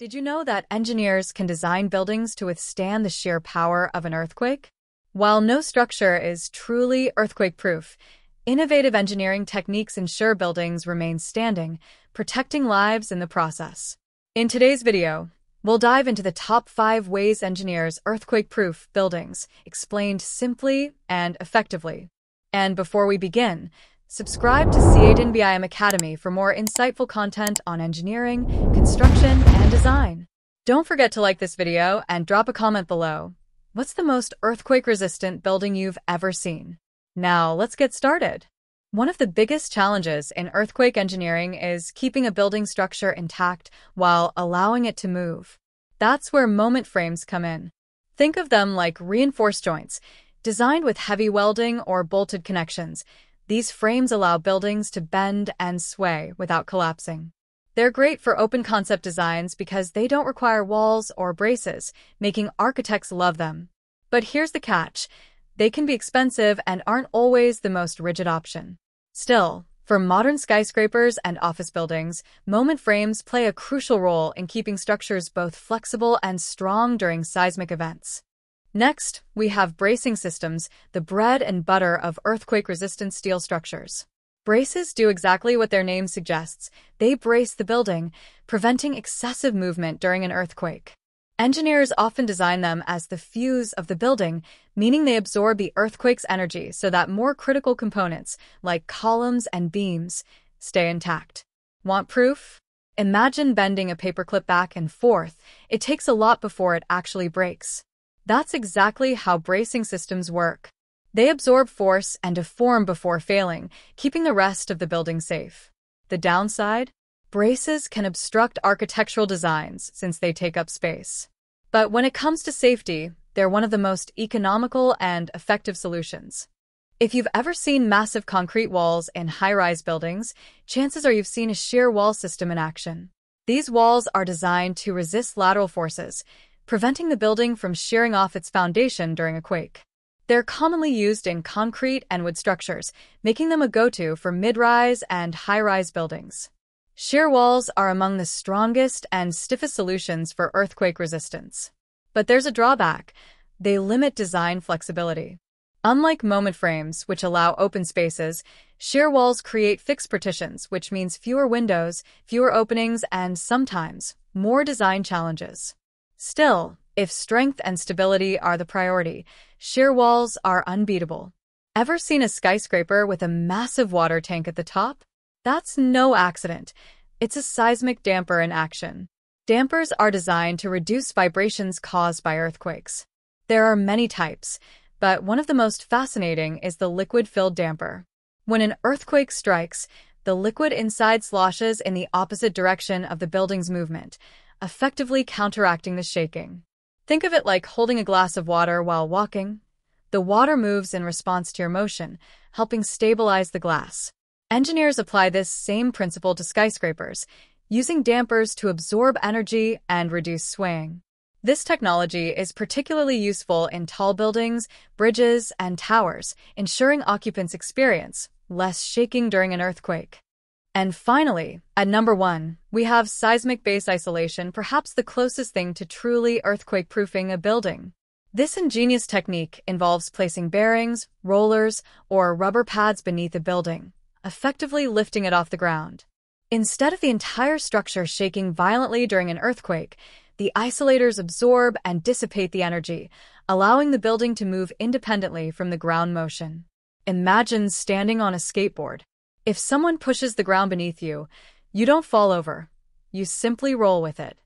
Did you know that engineers can design buildings to withstand the sheer power of an earthquake? While no structure is truly earthquake-proof, innovative engineering techniques ensure buildings remain standing, protecting lives in the process. In today's video, we'll dive into the top five ways engineers earthquake-proof buildings, explained simply and effectively. And before we begin, Subscribe to CADinBIM Academy for more insightful content on engineering, construction, and design. Don't forget to like this video and drop a comment below. What's the most earthquake-resistant building you've ever seen? Now, let's get started. One of the biggest challenges in earthquake engineering is keeping a building structure intact while allowing it to move. That's where moment frames come in. Think of them like reinforced joints, designed with heavy welding or bolted connections, these frames allow buildings to bend and sway without collapsing. They're great for open concept designs because they don't require walls or braces, making architects love them. But here's the catch. They can be expensive and aren't always the most rigid option. Still, for modern skyscrapers and office buildings, moment frames play a crucial role in keeping structures both flexible and strong during seismic events. Next, we have bracing systems, the bread and butter of earthquake-resistant steel structures. Braces do exactly what their name suggests. They brace the building, preventing excessive movement during an earthquake. Engineers often design them as the fuse of the building, meaning they absorb the earthquake's energy so that more critical components, like columns and beams, stay intact. Want proof? Imagine bending a paperclip back and forth. It takes a lot before it actually breaks. That's exactly how bracing systems work. They absorb force and deform before failing, keeping the rest of the building safe. The downside? Braces can obstruct architectural designs since they take up space. But when it comes to safety, they're one of the most economical and effective solutions. If you've ever seen massive concrete walls in high-rise buildings, chances are you've seen a shear wall system in action. These walls are designed to resist lateral forces, preventing the building from shearing off its foundation during a quake. They're commonly used in concrete and wood structures, making them a go-to for mid-rise and high-rise buildings. Shear walls are among the strongest and stiffest solutions for earthquake resistance. But there's a drawback. They limit design flexibility. Unlike moment frames, which allow open spaces, shear walls create fixed partitions, which means fewer windows, fewer openings, and sometimes more design challenges. Still, if strength and stability are the priority, shear walls are unbeatable. Ever seen a skyscraper with a massive water tank at the top? That's no accident. It's a seismic damper in action. Dampers are designed to reduce vibrations caused by earthquakes. There are many types, but one of the most fascinating is the liquid-filled damper. When an earthquake strikes, the liquid inside sloshes in the opposite direction of the building's movement, effectively counteracting the shaking. Think of it like holding a glass of water while walking. The water moves in response to your motion, helping stabilize the glass. Engineers apply this same principle to skyscrapers, using dampers to absorb energy and reduce swaying. This technology is particularly useful in tall buildings, bridges, and towers, ensuring occupants experience less shaking during an earthquake. And finally, at number one, we have seismic base isolation, perhaps the closest thing to truly earthquake-proofing a building. This ingenious technique involves placing bearings, rollers, or rubber pads beneath a building, effectively lifting it off the ground. Instead of the entire structure shaking violently during an earthquake, the isolators absorb and dissipate the energy, allowing the building to move independently from the ground motion. Imagine standing on a skateboard. If someone pushes the ground beneath you, you don't fall over. You simply roll with it.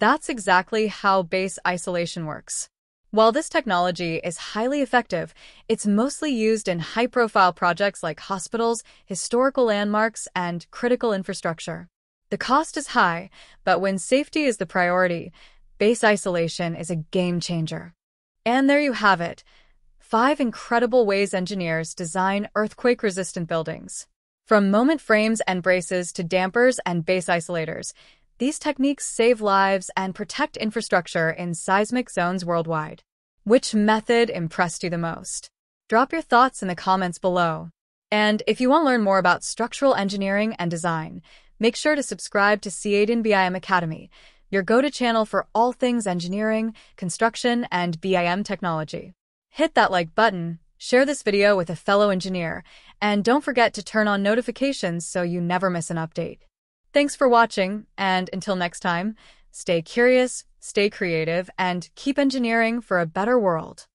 That's exactly how base isolation works. While this technology is highly effective, it's mostly used in high-profile projects like hospitals, historical landmarks, and critical infrastructure. The cost is high, but when safety is the priority, base isolation is a game changer. And there you have it. Five incredible ways engineers design earthquake-resistant buildings. From moment frames and braces to dampers and base isolators, these techniques save lives and protect infrastructure in seismic zones worldwide. Which method impressed you the most? Drop your thoughts in the comments below. And if you want to learn more about structural engineering and design, make sure to subscribe to CADinBIM Academy your go-to channel for all things engineering, construction, and BIM technology. Hit that like button, share this video with a fellow engineer, and don't forget to turn on notifications so you never miss an update. Thanks for watching, and until next time, stay curious, stay creative, and keep engineering for a better world.